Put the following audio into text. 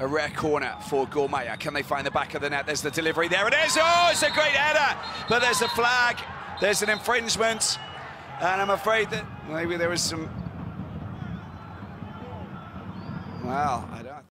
A rare corner for Gor Mahia. Can they find the back of the net? There's the delivery. There it is. Oh, it's a great header. But there's a flag. There's an infringement. And I'm afraid that maybe there was some... Well, I don't...